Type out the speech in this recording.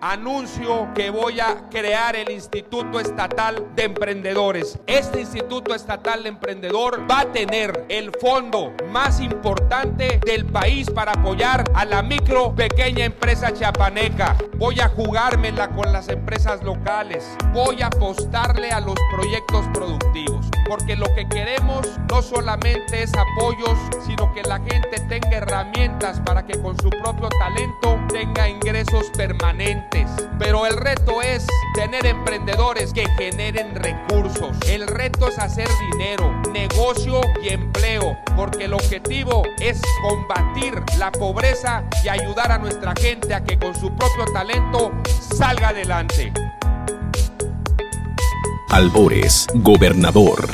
Anuncio que voy a crear el Instituto Estatal de Emprendedores. Este Instituto Estatal de Emprendedor va a tener el fondo más importante del país para apoyar a la micro pequeña empresa chiapaneca. Voy a jugármela con las empresas locales. Voy a apostarle a los proyectos productivos. Porque lo que queremos no solamente es apoyos, sino que la gente tenga herramientas para que con su propio talento permanentes pero el reto es tener emprendedores que generen recursos. El reto es hacer dinero, negocio y empleo, porque el objetivo es combatir la pobreza y ayudar a nuestra gente a que con su propio talento salga adelante. Albores, gobernador.